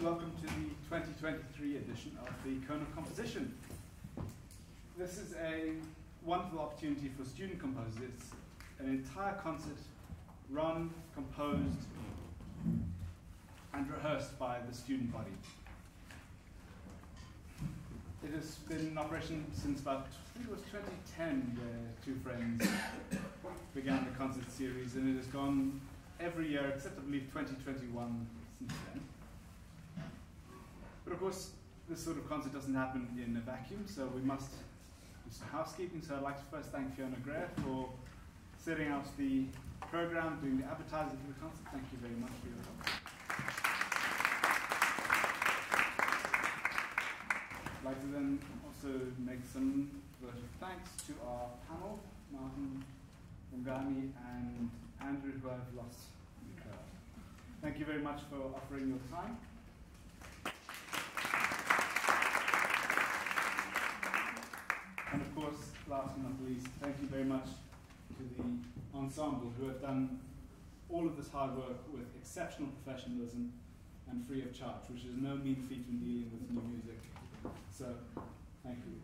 and welcome to the 2023 edition of the Cone of Composition. This is a wonderful opportunity for student composers. It's an entire concert run, composed, and rehearsed by the student body. It has been in operation since about, I think it was 2010, where two friends began the concert series, and it has gone every year except I believe 2021 since then. But of course, this sort of concert doesn't happen in a vacuum, so we must do some housekeeping. So I'd like to first thank Fiona Greer for setting out the program, doing the advertising for the concert. Thank you very much for your help. I'd like to then also make some of thanks to our panel, Martin Mungani and Andrew, who I've lost. Thank you very much for offering your time. And of course, last but not least, thank you very much to the ensemble who have done all of this hard work with exceptional professionalism and free of charge, which is no mean feat when dealing with new music. So, thank you.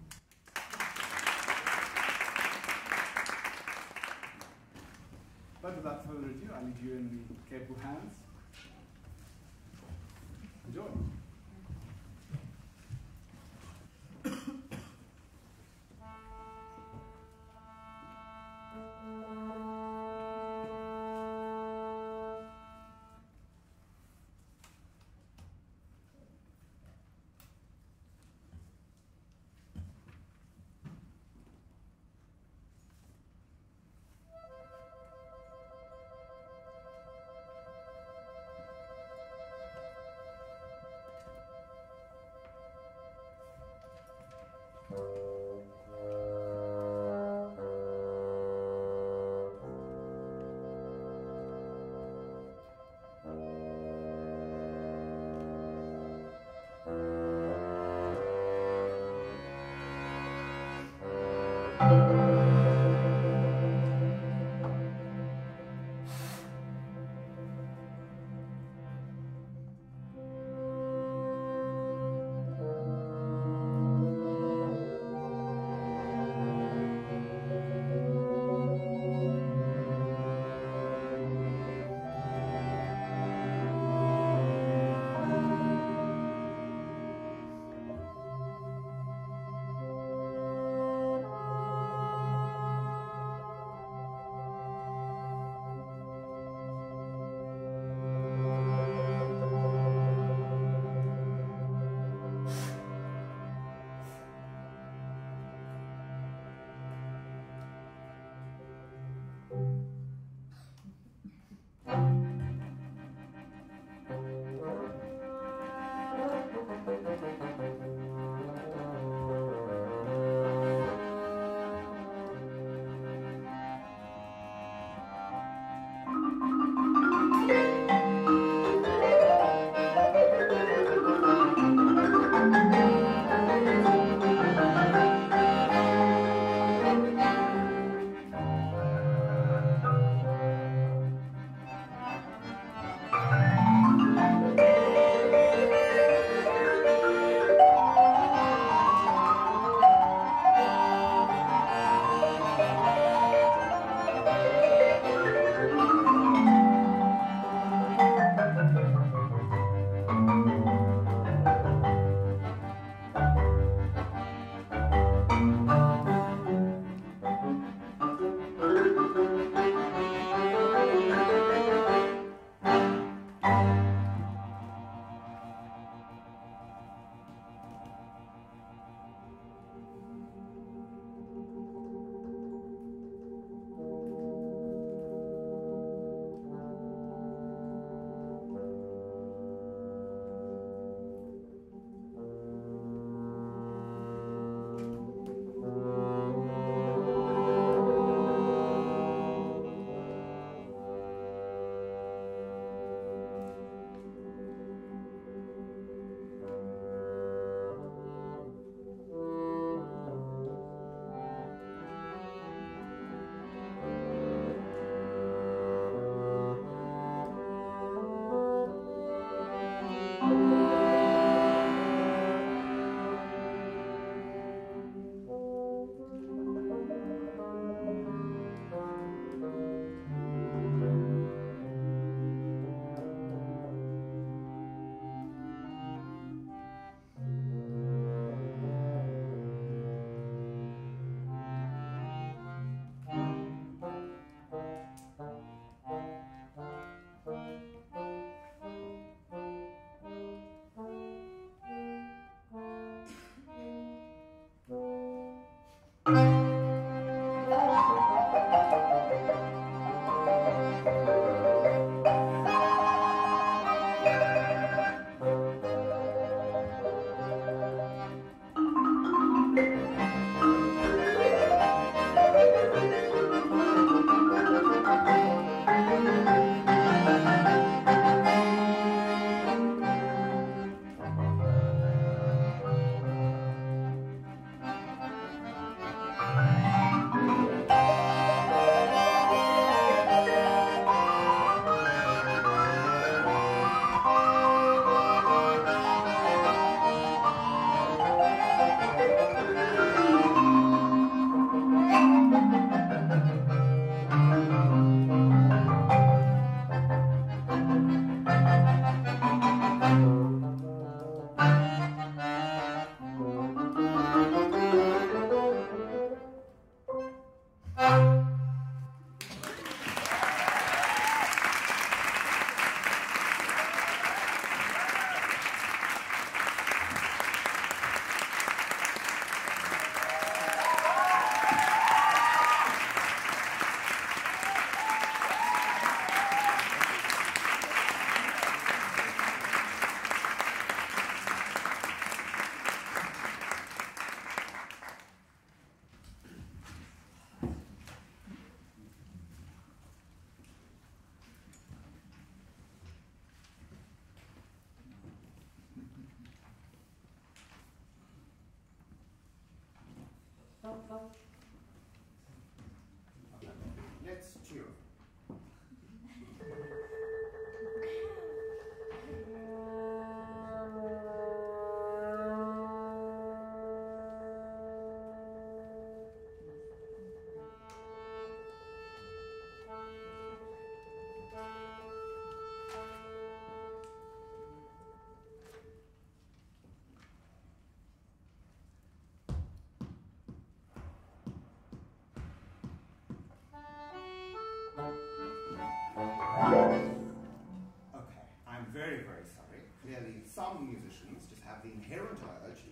But without further ado, I leave you in the capable hands. Enjoy.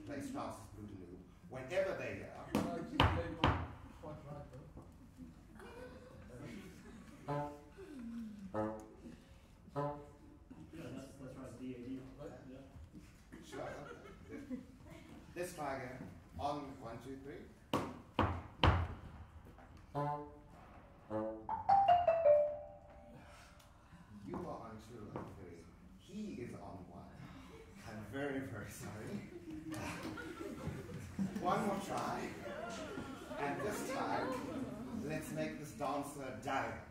Urge to play Strauss's Blue Danube whenever they are. Yeah, that's, that's right, DAD, right? Yeah. Sure. Let's try again. Eh? On one, two, three. You are on two and three. He is on one. I'm very, very sorry. One more try. And this time, let's make this dancer dance.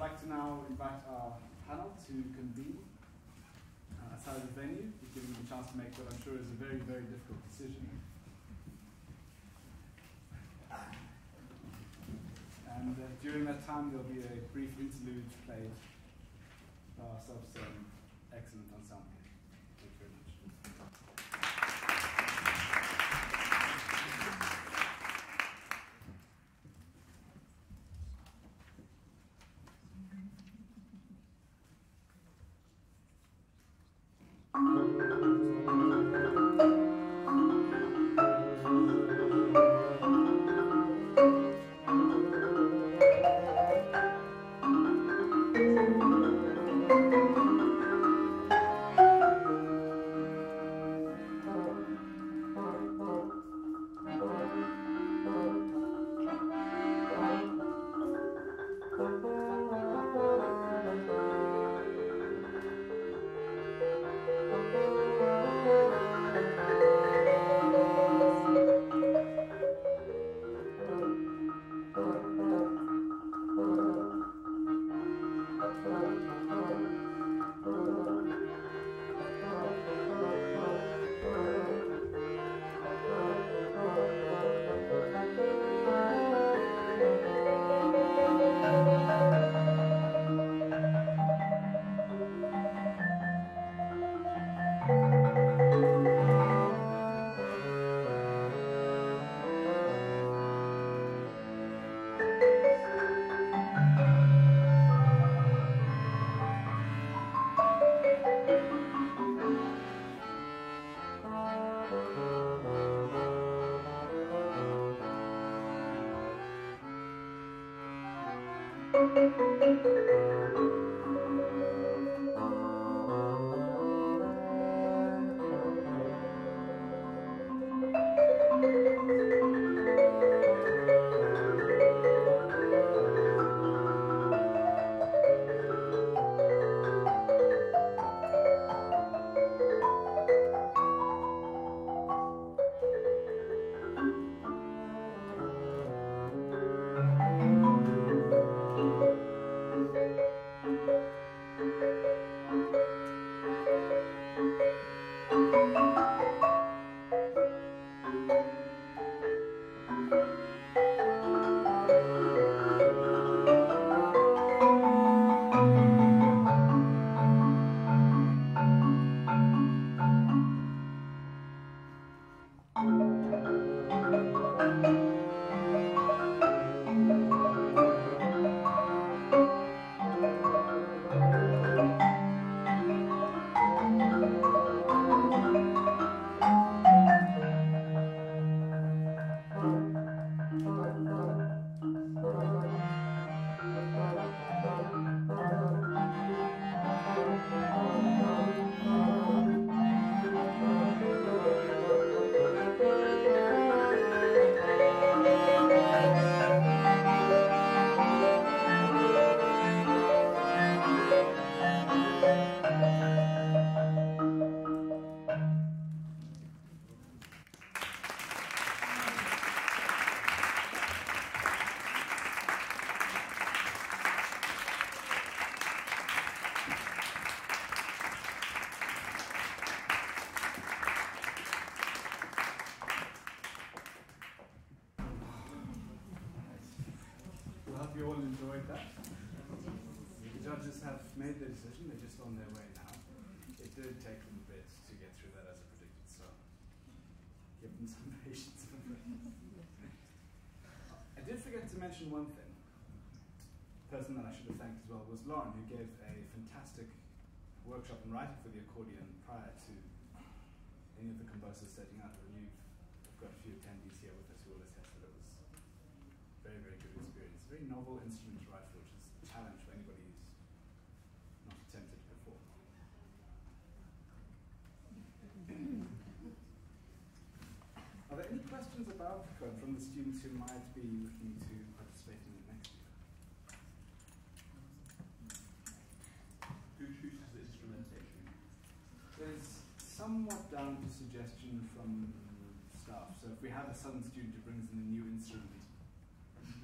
Would like to now invite our panel to convene uh, outside of the venue, give them a chance to make what I'm sure is a very, very difficult decision. And uh, during that time, there'll be a brief interlude played We did take them a bit to get through that as I predicted, so give them some patience. I did forget to mention one thing. The person that I should have thanked as well was Loren, who gave a fantastic workshop in writing for the accordion prior to any of the composers setting out. And we've got a few attendees here with us who will attest that it was very, very good experience. Very novel instrument to write for, which is a challenge for anybody who's not attempted it before. Are there any questions about the code from the students who might be looking to participate in it next year? Who chooses the instrumentation? There's somewhat down to suggestion from staff. So if we have a southern student who brings in a new instrument,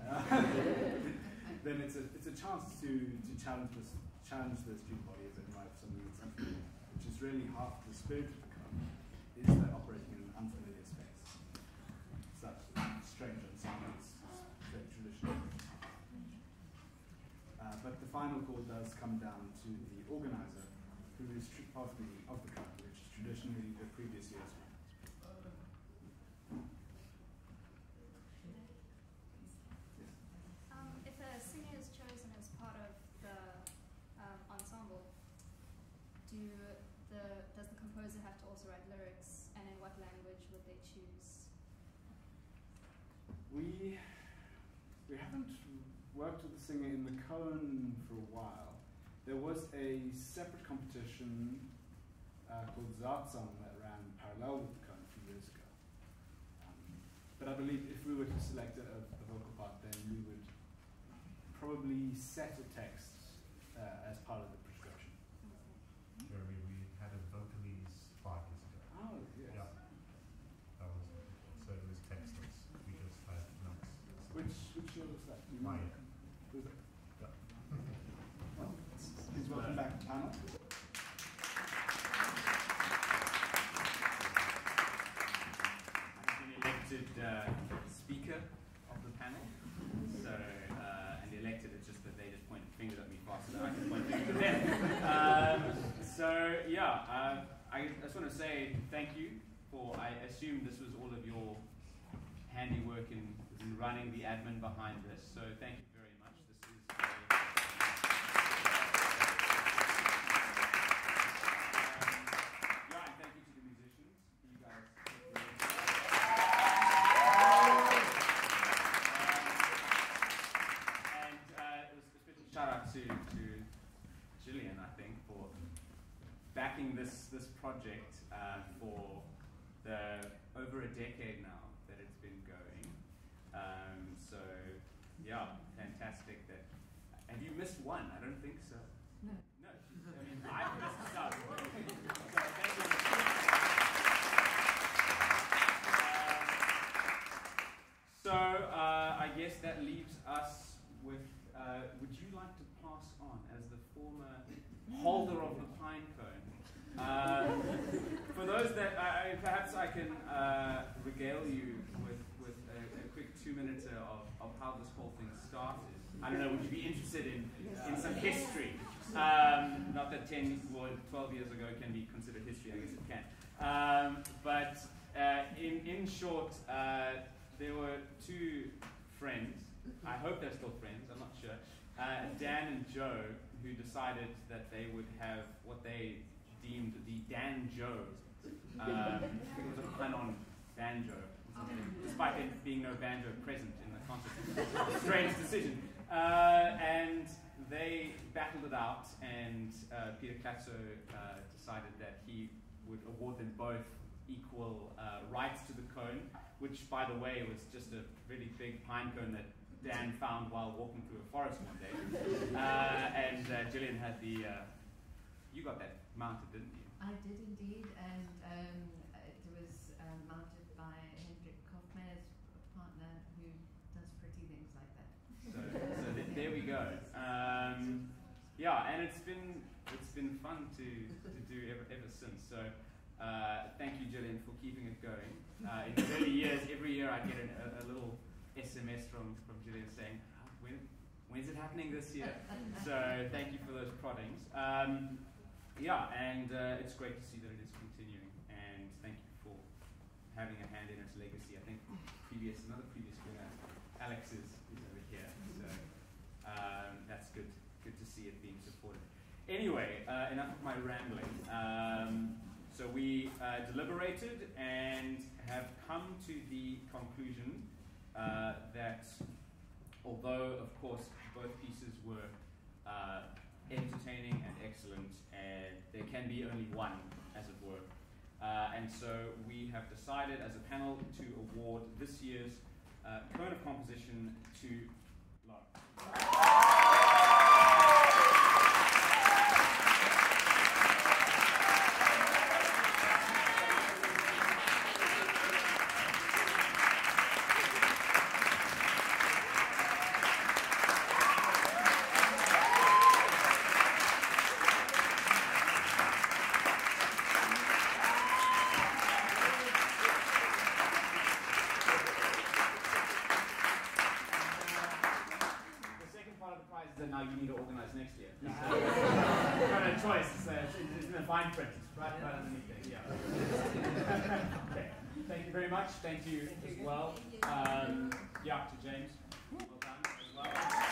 uh, then it's a it's a chance to to challenge this challenge the student body as in write something that's unfamiliar, which is really half the spirit of the club, is that operating in an unfamiliar space. Such strange ensembles, very traditional. Uh, but the final call does come down to the organizer, who is of the of the club, which is traditionally the previous year's one. Um, if a singer is chosen as part of the um, ensemble, do the does the composer have to also write lyrics, and in what language would they choose? We we haven't worked with the singer in the Cone for a while. There was a separate competition uh, called Zartsong that ran parallel with the Cone a few years ago. Um, but I believe if we were to select a, a vocal part, then we would probably set a text uh, as part of the prescription. Jeremy, we had a vocalese five years ago. Oh, yes. Yeah. That was so it was textless. We just had notes. Which which year was that? Do you My remember? Was it? Yeah. Well, please welcome back to panel. I've been elected uh, speaker of the panel. So, uh, and elected, it's just that they just pointed fingers at me faster than I can point fingers at them. Um, so, yeah, uh, I just want to say thank you for, I assume this was all of your handiwork in, in running the admin behind this. So, thank you very much. This is a, um, yeah, and thank you to the musicians. You guys. And uh, it was a special shout out to, to Gillian, I think, for backing this, project uh, for the over a decade now that it's been going. Um, so, yeah, fantastic. That have you missed one? I don't think so. No. No, I mean I've missed some. so thank you. So uh, I guess that leaves us with. Uh, would you like to pass on as the former holder of the pine cone? Um, for those that I, I- perhaps I can uh, regale you with with a, a quick two minute of, of how this whole thing started. I don't know. Would you be interested in in some history? Um, not that 10 or 12 years ago can be considered history. I guess it can. Um, but uh, in in short. Uh, there were two friends. I hope they're still friends. I'm not sure. Uh, Dan and Joe, who decided that they would have what they deemed the Dan Joe. Um, it was a pun on banjo, or something, despite there being no banjo present in the concert. Strange decision. Uh, and they battled it out, and uh, Peter Klatzow uh, decided that he would award them both equal uh, rights to the cone, which, by the way, was just a really big pine cone that Dan found while walking through a forest one day. Uh, and uh, Gillian had the. Uh, you got that mounted, didn't you? I did indeed, and um, it was um, mounted by Hendrik Kaufmann's partner, who does pretty things like that. So, so th- there we go. Um, yeah, and it's been it's been fun to, to do ever, ever since. So uh, thank you, Gillian, for keeping it going. Uh, in the early years, every year I get an, a, a little SMS from, from Gillian saying, "Oh, when, when's it happening this year? so thank you for those proddings. Um, yeah, and uh, it's great to see that it is continuing. And thank you for having a hand in its legacy. I think previous another previous winner, Alex is, is over here. So um, that's good. Good to see it being supported. Anyway, uh, enough of my rambling. Um, so we uh, deliberated and have come to the conclusion uh, that although, of course, both pieces were uh, entertaining and excellent, and there can be only one, as it were. Uh, and so we have decided as a panel to award this year's uh, Cone of Composition to Lara. Um, yeah, to James, well done as well.